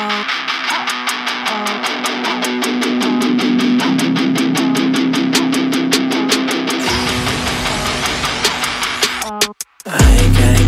I got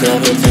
double